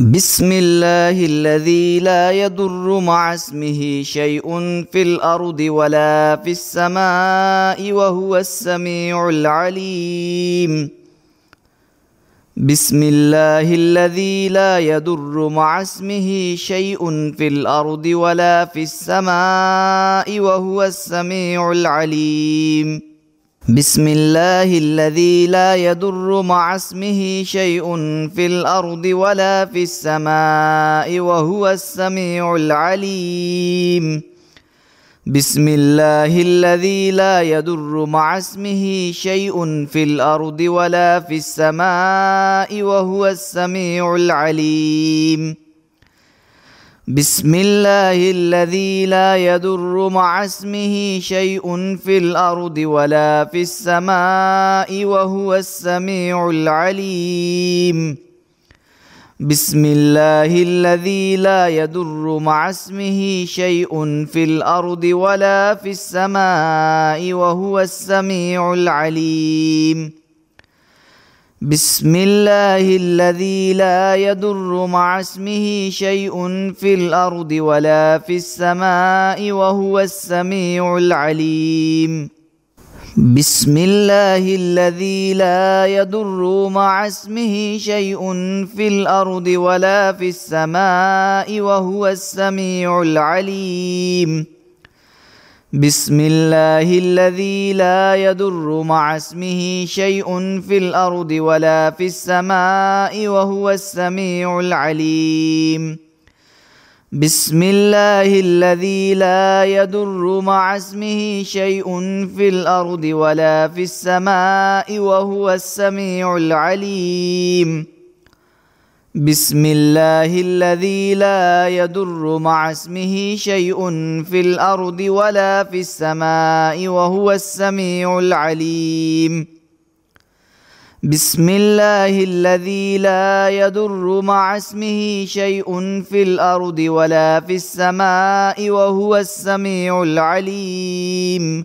بسم الله الذي لا يضر مع اسمه شيء في الأرض ولا في السماء وهو السميع العليم. بسم الله الذي لا يضر مع اسمه شيء في الأرض ولا في السماء وهو السميع العليم. بسم الله الذي لا يضر مع اسمه شيء في الأرض ولا في السماء وهو السميع العليم. بسم الله الذي لا يضر مع اسمه شيء في الأرض ولا في السماء وهو السميع العليم. بسم الله الذي لا يضر مع اسمه شيء في الأرض ولا في السماء وهو السميع العليم. بسم الله الذي لا يضر مع اسمه شيء في الأرض ولا في السماء وهو السميع العليم. بسم الله الذي لا يضر مع اسمه شيء في الأرض ولا في السماء وهو السميع العليم. بسم الله الذي لا يضر مع اسمه شيء في الأرض ولا في السماء وهو السميع العليم. بسم الله الذي لا يضر مع اسمه شيء في الأرض ولا في السماء وهو السميع العليم. بسم الله الذي لا يضر مع اسمه شيء في الأرض ولا في السماء وهو السميع العليم. بسم الله الذي لا يضر مع اسمه شيء في الأرض ولا في السماء وهو السميع العليم. بسم الله الذي لا يضر مع اسمه شيء في الأرض ولا في السماء وهو السميع العليم.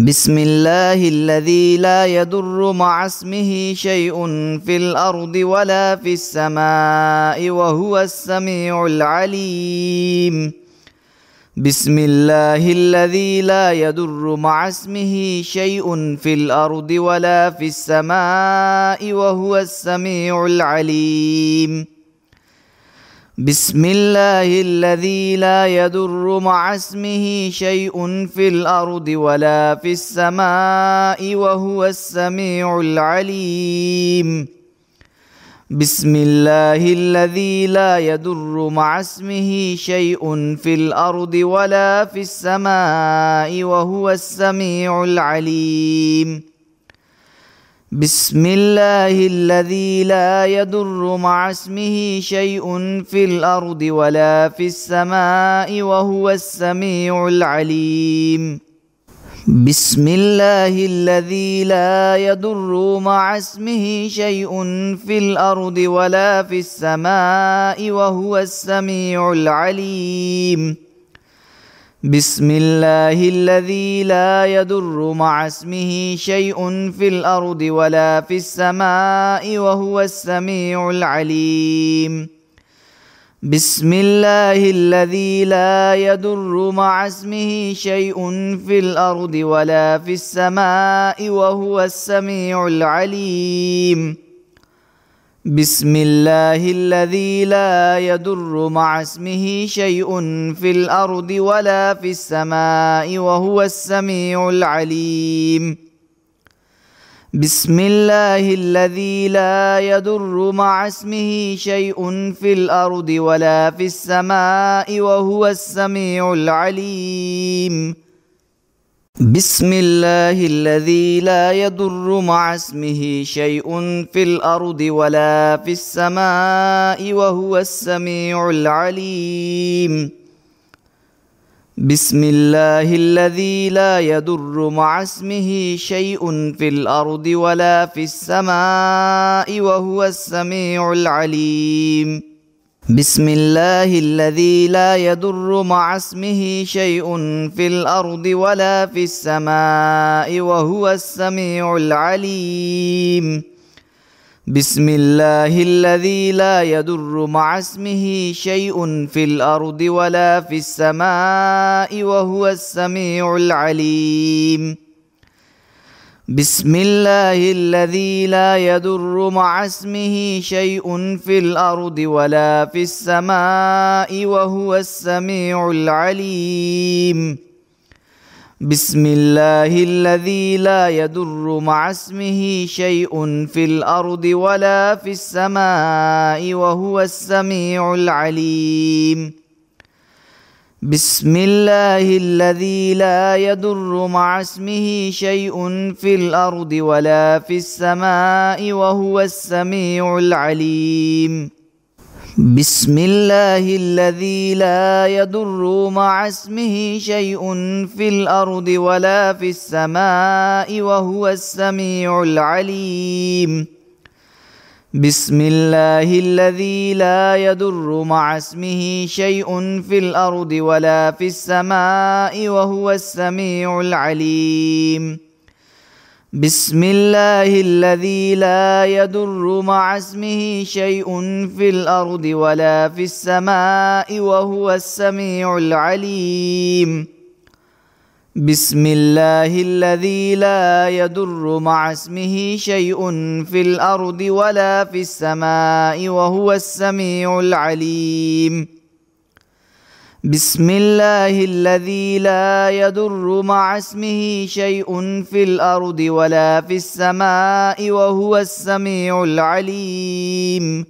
بسم الله الذي لا يضر مع اسمه شيء في الأرض ولا في السماء وهو السميع العليم. بسم الله الذي لا يضر مع اسمه شيء في الأرض ولا في السماء وهو السميع العليم. بسم الله الذي لا يضر مع اسمه شيء في الأرض ولا في السماء وهو السميع العليم. بسم الله الذي لا يضر مع اسمه شيء في الأرض ولا في السماء وهو السميع العليم. بسم الله الذي لا يضر مع اسمه شيء في الأرض ولا في السماء وهو السميع العليم. بسم الله الذي لا يضر مع اسمه شيء في الأرض ولا في السماء وهو السميع العليم. بسم الله الذي لا يضر مع اسمه شيء في الأرض ولا في السماء وهو السميع العليم. بسم الله الذي لا يضر مع اسمه شيء في الأرض ولا في السماء وهو السميع العليم. بسم الله الذي لا يضر مع اسمه شيء في الأرض ولا في السماء وهو السميع العليم. بسم الله الذي لا يضر مع اسمه شيء في الأرض ولا في السماء وهو السميع العليم. بسم الله الذي لا يضر مع اسمه شيء في الأرض ولا في السماء وهو السميع العليم. بسم الله الذي لا يضر مع اسمه شيء في الأرض ولا في السماء وهو السميع العليم. بسم الله الذي لا يضر مع اسمه شيء في الأرض ولا في السماء وهو السميع العليم. بسم الله الذي لا يضر مع اسمه شيء في الأرض ولا في السماء وهو السميع العليم. بسم الله الذي لا يضر مع اسمه شيء في الأرض ولا في السماء وهو السميع العليم. بسم الله الذي لا يضر مع اسمه شيء في الأرض ولا في السماء وهو السميع العليم. بسم الله الذي لا يضر مع اسمه شيء في الأرض ولا في السماء وهو السميع العليم. بسم الله الذي لا يضر مع اسمه شيء في الأرض ولا في السماء وهو السميع العليم. بسم الله الذي لا يضر مع اسمه شيء في الأرض ولا في السماء وهو السميع العليم. بسم الله الذي لا يضر مع اسمه شيء في الأرض ولا في السماء وهو السميع العليم. بسم الله الذي لا يضر مع اسمه شيء في الأرض ولا في السماء وهو السميع العليم. بسم الله الذي لا يضر مع اسمه شيء في الأرض ولا في السماء وهو السميع العليم.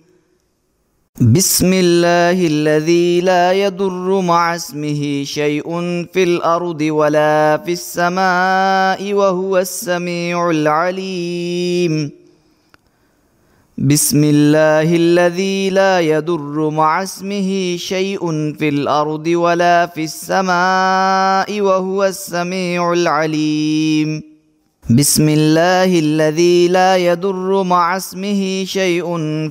بسم الله الذي لا يضر مع اسمه شيء في الأرض ولا في السماء وهو السميع العليم. بسم الله الذي لا يضر مع اسمه شيء في الأرض ولا في السماء وهو السميع العليم. بسم الله الذي لا يضر مع اسمه شيء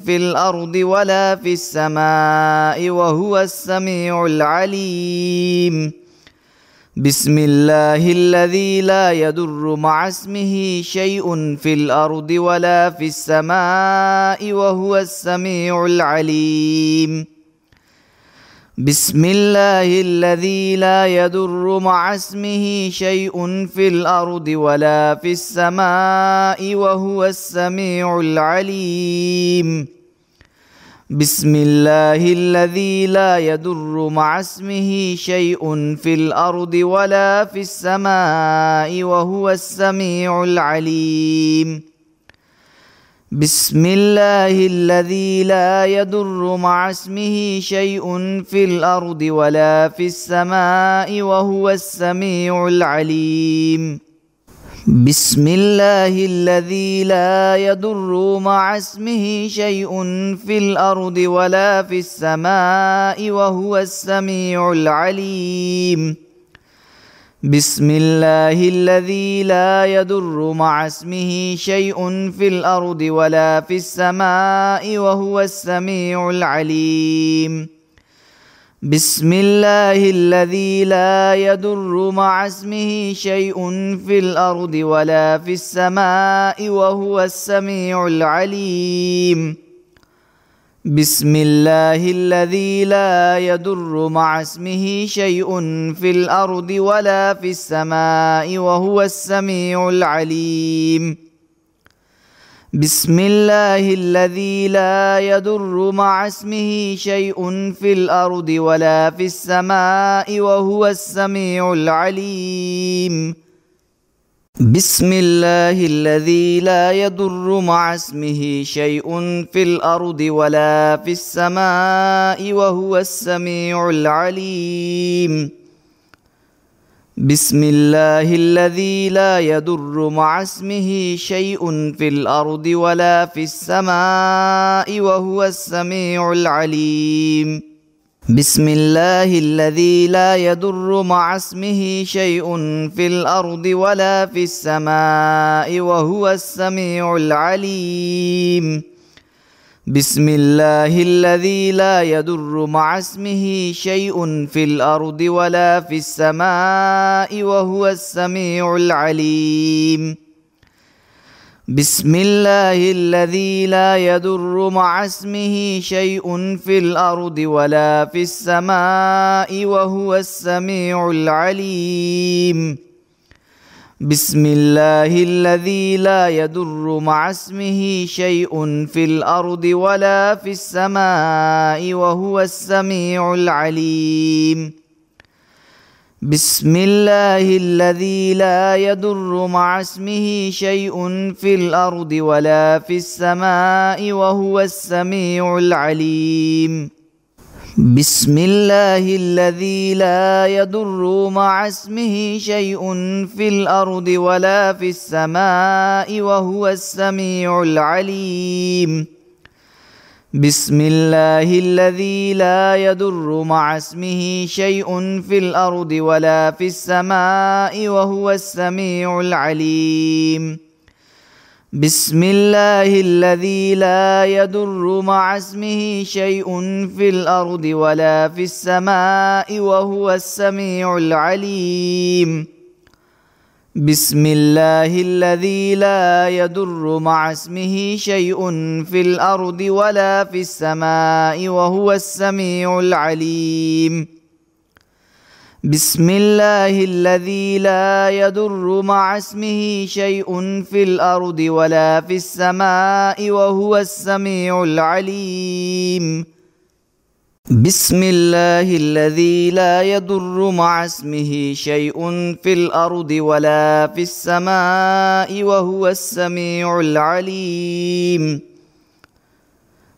في الأرض ولا في السماء وهو السميع العليم. بسم الله الذي لا يضر مع اسمه شيء في الأرض ولا في السماء وهو السميع العليم. بسم الله الذي لا يضر مع اسمه شيء في الأرض ولا في السماء وهو السميع العليم. بسم الله الذي لا يضر مع اسمه شيء في الأرض ولا في السماء وهو السميع العليم. بسم الله الذي لا يضر مع اسمه شيء في الأرض ولا في السماء وهو السميع العليم. بسم الله الذي لا يضر مع اسمه شيء في الأرض ولا في السماء وهو السميع العليم. بسم الله الذي لا يضر مع اسمه شيء في الأرض ولا في السماء وهو السميع العليم. بسم الله الذي لا يضر مع اسمه شيء في الأرض ولا في السماء وهو السميع العليم. بسم الله الذي لا يضر مع اسمه شيء في الأرض ولا في السماء وهو السميع العليم. بسم الله الذي لا يضر مع اسمه شيء في الأرض ولا في السماء وهو السميع العليم. بسم الله الذي لا يضر مع اسمه شيء في الأرض ولا في السماء وهو السميع العليم. بسم الله الذي لا يضر مع اسمه شيء في الأرض ولا في السماء وهو السميع العليم. بسم الله الذي لا يضر مع اسمه شيء في الأرض ولا في السماء وهو السميع العليم. بسم الله الذي لا يضر مع اسمه شيء في الأرض ولا في السماء وهو السميع العليم. بسم الله الذي لا يضر مع اسمه شيء في الأرض ولا في السماء وهو السميع العليم. بسم الله الذي لا يضر مع اسمه شيء في الأرض ولا في السماء وهو السميع العليم. بسم الله الذي لا يضر مع اسمه شيء في الأرض ولا في السماء وهو السميع العليم. بسم الله الذي لا يضر مع اسمه شيء في الأرض ولا في السماء وهو السميع العليم. بسم الله الذي لا يضر مع اسمه شيء في الأرض ولا في السماء وهو السميع العليم. بسم الله الذي لا يضر مع اسمه شيء في الأرض ولا في السماء وهو السميع العليم. بسم الله الذي لا يضر مع اسمه شيء في الأرض ولا في السماء وهو السميع العليم. بسم الله الذي لا يضر مع اسمه شيء في الأرض ولا في السماء وهو السميع العليم. بسم الله الذي لا يضر مع اسمه شيء في الأرض ولا في السماء وهو السميع العليم.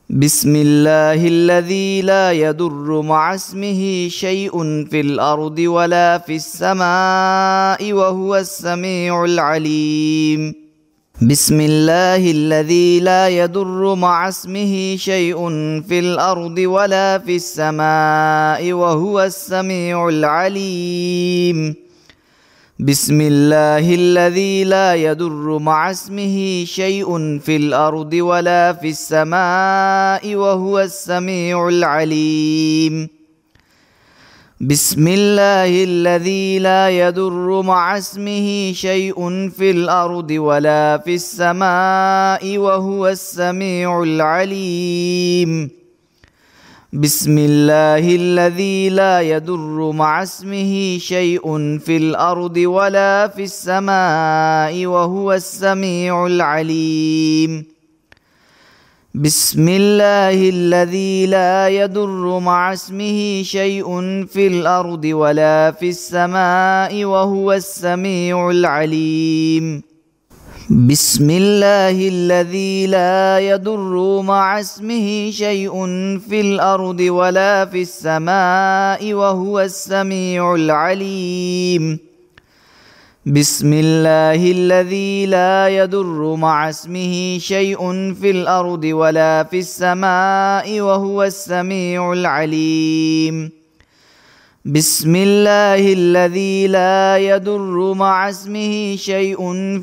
بسم الله الذي لا يضر مع اسمه شيء في الأرض ولا في السماء وهو السميع العليم. بسم الله الذي لا يضر مع اسمه شيء في الأرض ولا في السماء وهو السميع العليم. بسم الله الذي لا يضر مع اسمه شيء في الأرض ولا في السماء وهو السميع العليم. بسم الله الذي لا يضر مع اسمه شيء في الأرض ولا في السماء وهو السميع العليم. بسم الله الذي لا يضر مع اسمه شيء في الأرض ولا في السماء وهو السميع العليم. بسم الله الذي لا يضر مع اسمه شيء في الأرض ولا في السماء وهو السميع العليم. بسم الله الذي لا يضر مع اسمه شيء في الأرض ولا في السماء وهو السميع العليم. بسم الله الذي لا يضر مع اسمه شيء في الأرض ولا في السماء وهو السميع العليم. بسم الله الذي لا يضر مع اسمه شيء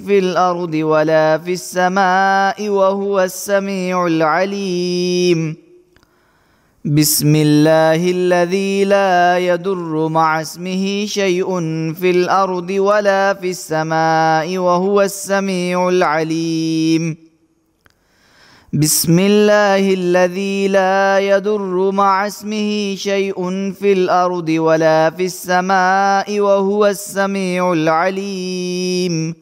في الأرض ولا في السماء وهو السميع العليم. بسم الله الذي لا يضر مع اسمه شيء في الأرض ولا في السماء وهو السميع العليم. بسم الله الذي لا يضر مع اسمه شيء في الأرض ولا في السماء وهو السميع العليم.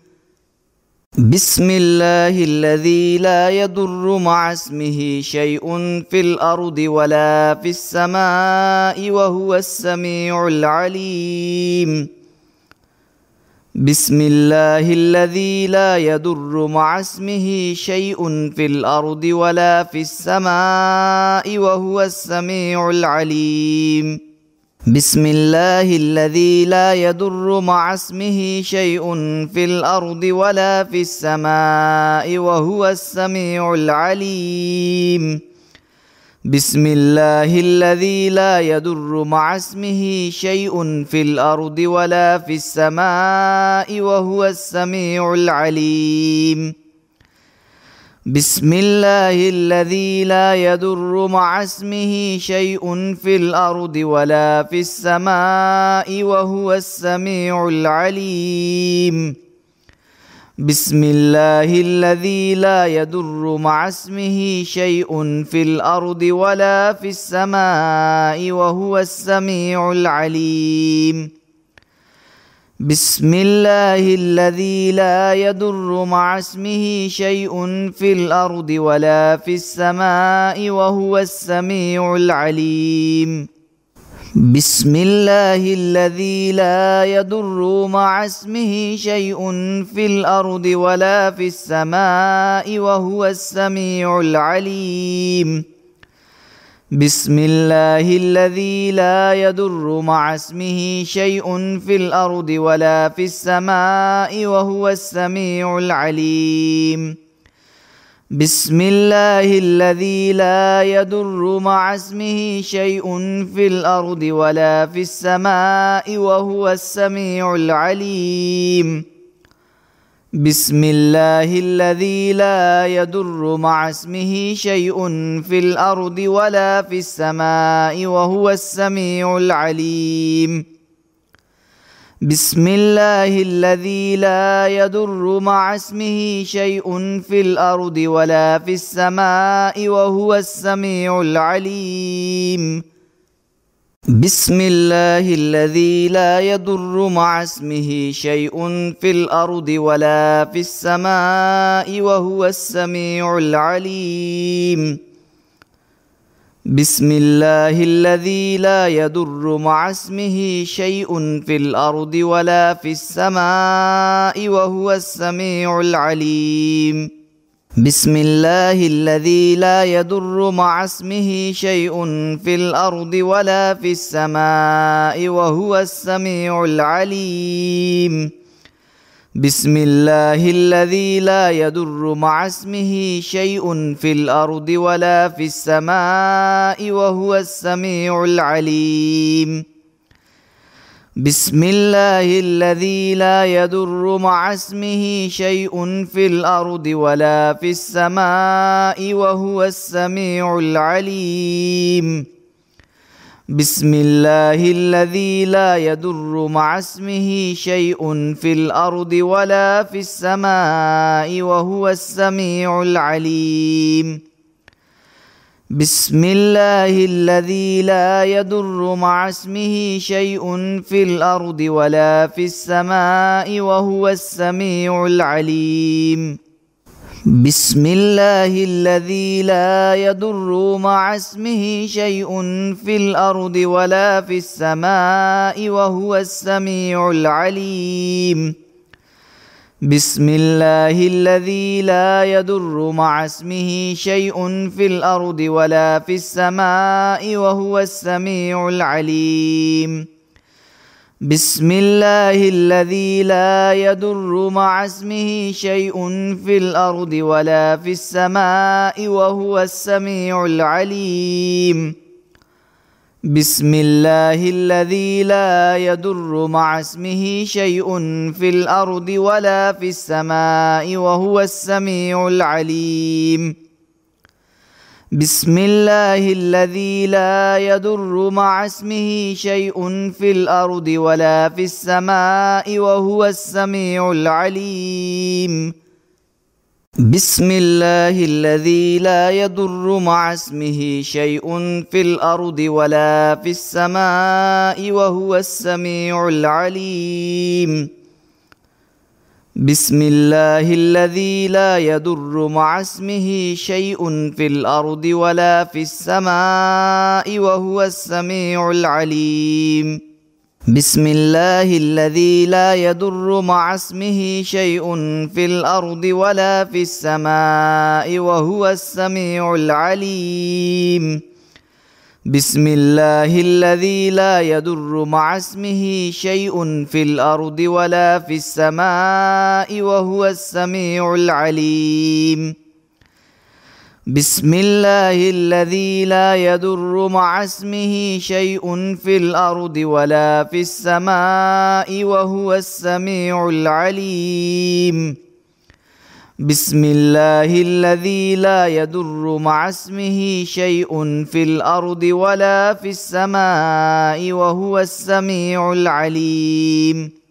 بسم الله الذي لا يضر مع اسمه شيء في الأرض ولا في السماء وهو السميع العليم. بسم الله الذي لا يضر مع اسمه شيء في الأرض ولا في السماء وهو السميع العليم. بسم الله الذي لا يضر مع اسمه شيء في الأرض ولا في السماء وهو السميع العليم. بسم الله الذي لا يضر مع اسمه شيء في الأرض ولا في السماء وهو السميع العليم. بسم الله الذي لا يضر مع اسمه شيء في الأرض ولا في السماء وهو السميع العليم. بسم الله الذي لا يضر مع اسمه شيء في الأرض ولا في السماء وهو السميع العليم. بسم الله الذي لا يضر مع اسمه شيء في الأرض ولا في السماء وهو السميع العليم. بسم الله الذي لا يضر مع اسمه شيء في الأرض ولا في السماء وهو السميع العليم. بسم الله الذي لا يضر مع اسمه شيء في الأرض ولا في السماء وهو السميع العليم. بسم الله الذي لا يضر مع اسمه شيء في الأرض ولا في السماء وهو السميع العليم. بسم الله الذي لا يضر مع اسمه شيء في الأرض ولا في السماء وهو السميع العليم. بسم الله الذي لا يضر مع اسمه شيء في الأرض ولا في السماء وهو السميع العليم. بسم الله الذي لا يضر مع اسمه شيء في الأرض ولا في السماء وهو السميع العليم. بسم الله الذي لا يضر مع اسمه شيء في الأرض ولا في السماء وهو السميع العليم. بسم الله الذي لا يضر مع اسمه شيء في الأرض ولا في السماء وهو السميع العليم. بسم الله الذي لا يضر مع اسمه شيء في الأرض ولا في السماء وهو السميع العليم. بسم الله الذي لا يضر مع اسمه شيء في الأرض ولا في السماء وهو السميع العليم. بسم الله الذي لا يضر مع اسمه شيء في الأرض ولا في السماء وهو السميع العليم. بسم الله الذي لا يضر مع اسمه شيء في الأرض ولا في السماء وهو السميع العليم. بسم الله الذي لا يضر مع اسمه شيء في الأرض ولا في السماء وهو السميع العليم. بسم الله الذي لا يضر مع اسمه شيء في الأرض ولا في السماء وهو السميع العليم. بسم الله الذي لا يضر مع اسمه شيء في الأرض ولا في السماء وهو السميع العليم. بسم الله الذي لا يضر مع اسمه شيء في الأرض ولا في السماء وهو السميع العليم. بسم الله الذي لا يضر مع اسمه شيء في الأرض ولا في السماء وهو السميع العليم. بسم الله الذي لا يضر مع اسمه شيء في الأرض ولا في السماء وهو السميع العليم. بسم الله الذي لا يضر مع اسمه شيء في الأرض ولا في السماء وهو السميع العليم. بسم الله الذي لا يضر مع اسمه شيء في الأرض ولا في السماء وهو السميع العليم. بسم الله الذي لا يضر مع اسمه شيء في الأرض ولا في السماء وهو السميع العليم. بسم الله الذي لا يضر مع اسمه شيء في الأرض ولا في السماء وهو السميع العليم. بسم الله الذي لا يضر مع اسمه شيء في الأرض ولا في السماء وهو السميع العليم.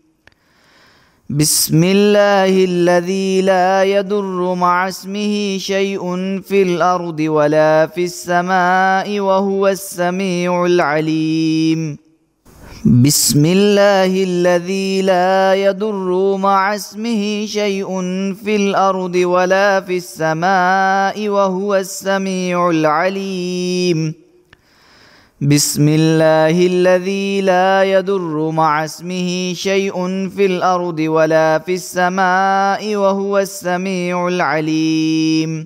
بسم الله الذي لا يضر مع اسمه شيء في الأرض ولا في السماء وهو السميع العليم. بسم الله الذي لا يضر مع اسمه شيء في الأرض ولا في السماء وهو السميع العليم. بسم الله الذي لا يضر مع اسمه شيء في الأرض ولا في السماء وهو السميع العليم.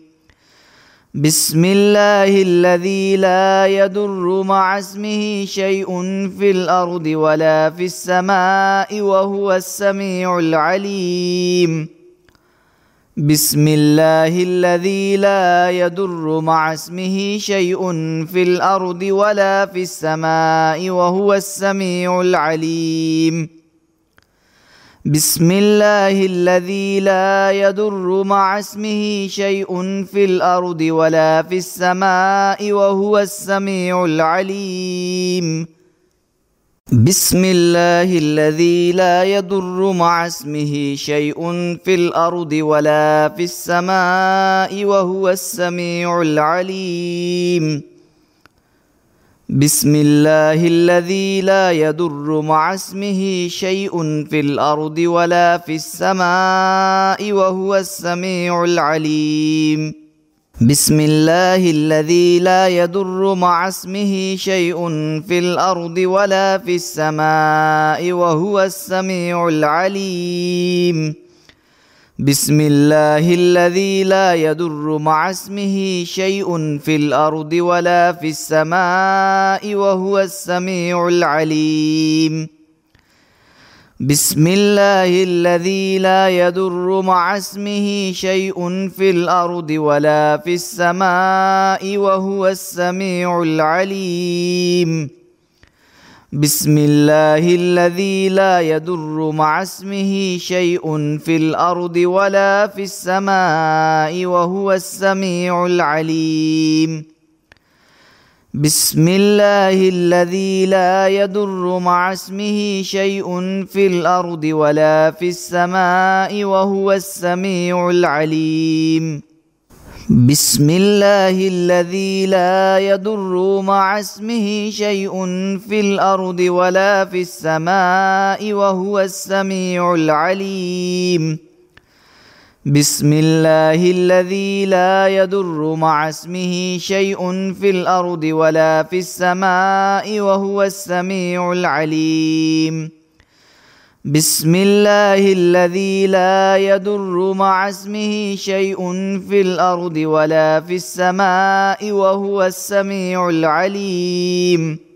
بسم الله الذي لا يضر مع اسمه شيء في الأرض ولا في السماء وهو السميع العليم. بسم الله الذي لا يضر مع اسمه شيء في الأرض ولا في السماء وهو السميع العليم. بسم الله الذي لا يضر مع اسمه شيء في الأرض ولا في السماء وهو السميع العليم. بسم الله الذي لا يضر مع اسمه شيء في الأرض ولا في السماء وهو السميع العليم. بسم الله الذي لا يضر مع اسمه شيء في الأرض ولا في السماء وهو السميع العليم. بسم الله الذي لا يضر مع اسمه شيء في الأرض ولا في السماء وهو السميع العليم. بسم الله الذي لا يضر مع اسمه شيء في الأرض ولا في السماء وهو السميع العليم. بسم الله الذي لا يضر مع اسمه شيء في الأرض ولا في السماء وهو السميع العليم. بسم الله الذي لا يضر مع اسمه شيء في الأرض ولا في السماء وهو السميع العليم. بسم الله الذي لا يضر مع اسمه شيء في الأرض ولا في السماء وهو السميع العليم. بسم الله الذي لا يضر مع اسمه شيء في الأرض ولا في السماء وهو السميع العليم. بسم الله الذي لا يضر مع اسمه شيء في الأرض ولا في السماء وهو السميع العليم. بسم الله الذي لا يضر مع اسمه شيء في الأرض ولا في السماء وهو السميع العليم.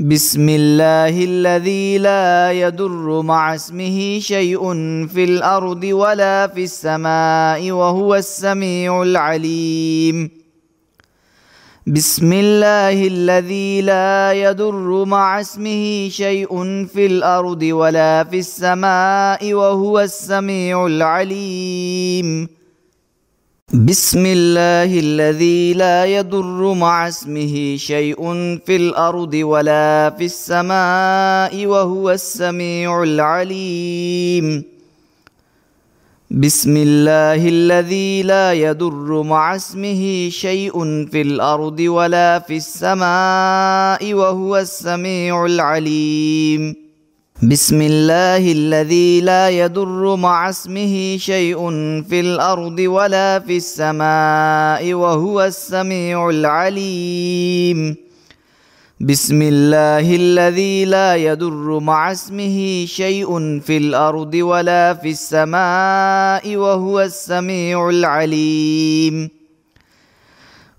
بسم الله الذي لا يضر مع اسمه شيء في الأرض ولا في السماء وهو السميع العليم. بسم الله الذي لا يضر مع اسمه شيء في الأرض ولا في السماء وهو السميع العليم. بسم الله الذي لا يضر مع اسمه شيء في الأرض ولا في السماء وهو السميع العليم. بسم الله الذي لا يضر مع اسمه شيء في الأرض ولا في السماء وهو السميع العليم. بسم الله الذي لا يضر مع اسمه شيء في الأرض ولا في السماء وهو السميع العليم. بسم الله الذي لا يضر مع اسمه شيء في الأرض ولا في السماء وهو السميع العليم.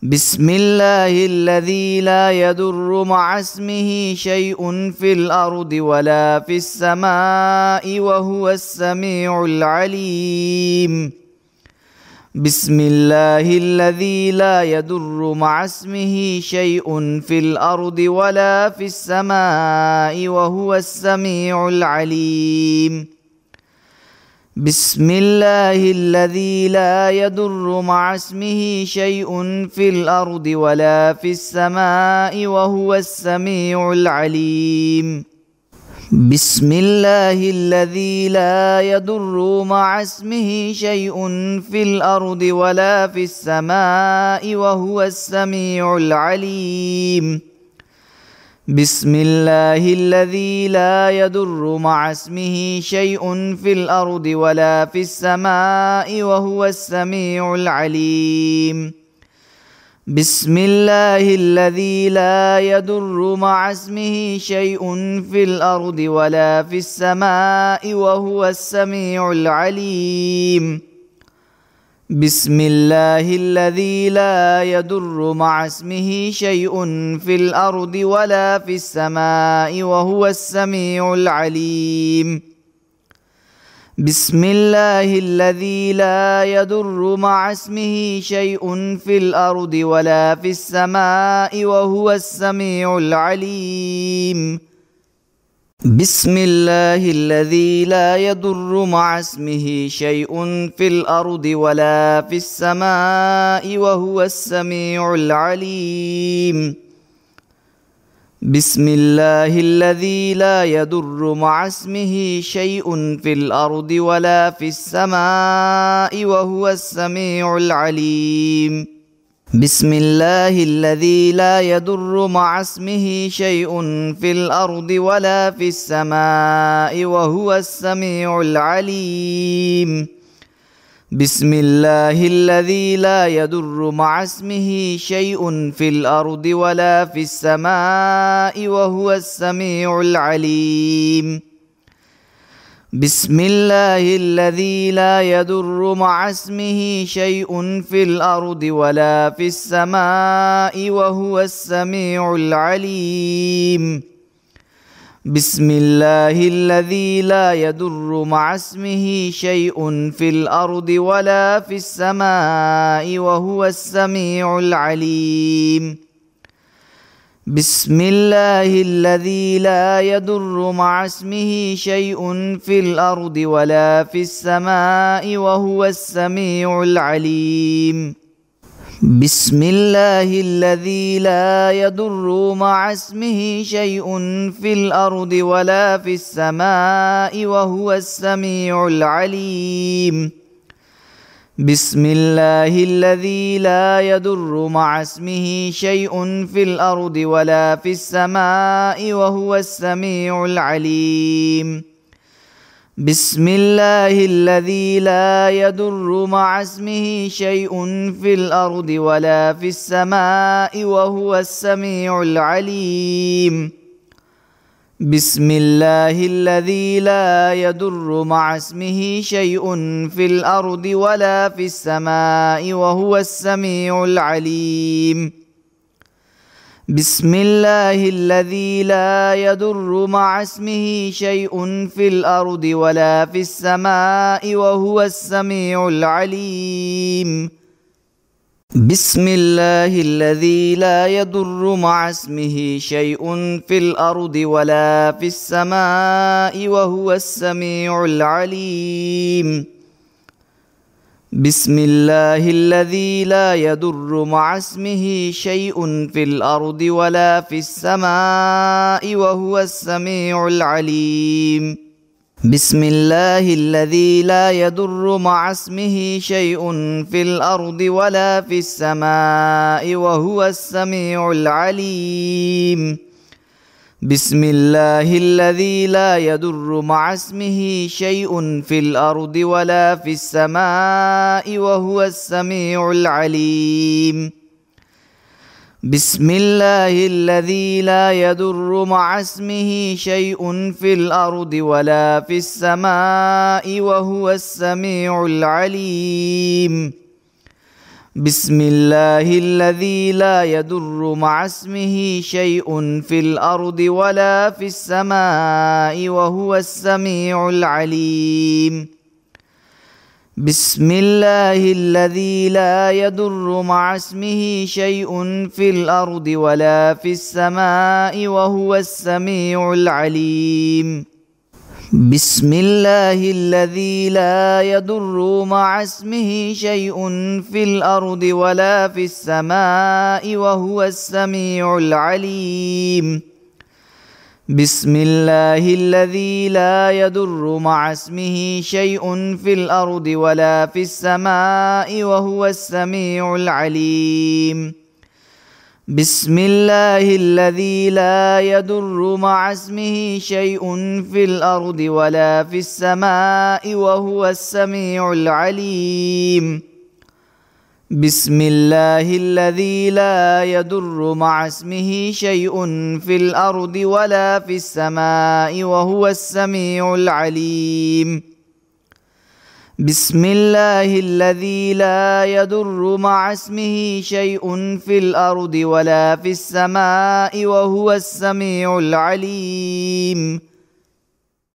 بسم الله الذي لا يضر مع اسمه شيء في الأرض ولا في السماء وهو السميع العليم. بسم الله الذي لا يضر مع اسمه شيء في الأرض ولا في السماء وهو السميع العليم. بسم الله الذي لا يضر مع اسمه شيء في الأرض ولا في السماء وهو السميع العليم. بسم الله الذي لا يضر مع اسمه شيء في الأرض ولا في السماء وهو السميع العليم. بسم الله الذي لا يضر مع اسمه شيء في الأرض ولا في السماء وهو السميع العليم. بسم الله الذي لا يضر مع اسمه شيء في الأرض ولا في السماء وهو السميع العليم. بسم الله الذي لا يضر مع اسمه شيء في الأرض ولا في السماء وهو السميع العليم. بسم الله الذي لا يضر مع اسمه شيء في الأرض ولا في السماء وهو السميع العليم. بسم الله الذي لا يضر مع اسمه شيء في الأرض ولا في السماء وهو السميع العليم. بسم الله الذي لا يضر مع اسمه شيء في الأرض ولا في السماء وهو السميع العليم. بسم الله الذي لا يضر مع اسمه شيء في الأرض ولا في السماء وهو السميع العليم. بسم الله الذي لا يضر مع اسمه شيء في الأرض ولا في السماء وهو السميع العليم. بسم الله الذي لا يضر مع اسمه شيء في الأرض ولا في السماء وهو السميع العليم. بسم الله الذي لا يضر مع اسمه شيء في الأرض ولا في السماء وهو السميع العليم. بسم الله الذي لا يضر مع اسمه شيء في الأرض ولا في السماء وهو السميع العليم. بسم الله الذي لا يضر مع اسمه شيء في الأرض ولا في السماء وهو السميع العليم. بسم الله الذي لا يضر مع اسمه شيء في الأرض ولا في السماء وهو السميع العليم. بسم الله الذي لا يضر مع اسمه شيء في الأرض ولا في السماء وهو السميع العليم. بسم الله الذي لا يضر مع اسمه شيء في الأرض ولا في السماء وهو السميع العليم. بسم الله الذي لا يضر مع اسمه شيء في الأرض ولا في السماء وهو السميع العليم. بسم الله الذي لا يضر مع اسمه شيء في الأرض ولا في السماء وهو السميع العليم. بسم الله الذي لا يضر مع اسمه شيء في الأرض ولا في السماء وهو السميع العليم. بسم الله الذي لا يضر مع اسمه شيء في الأرض ولا في السماء وهو السميع العليم. بسم الله الذي لا يضر مع اسمه شيء في الأرض ولا في السماء وهو السميع العليم. بسم الله الذي لا يضر مع اسمه شيء في الأرض ولا في السماء وهو السميع العليم. بسم الله الذي لا يضر مع اسمه شيء في الأرض ولا في السماء وهو السميع العليم. بسم الله الذي لا يضر مع اسمه شيء في الأرض ولا في السماء وهو السميع العليم. بسم الله الذي لا يضر مع اسمه شيء في الأرض ولا في السماء وهو السميع العليم. بسم الله الذي لا يضر مع اسمه شيء في الأرض ولا في السماء وهو السميع العليم. بسم الله الذي لا يضر مع اسمه شيء في الأرض ولا في السماء وهو السميع العليم. بسم الله الذي لا يضر مع اسمه شيء في الأرض ولا في السماء وهو السميع العليم. بسم الله الذي لا يضر مع اسمه شيء في الأرض ولا في السماء وهو السميع العليم.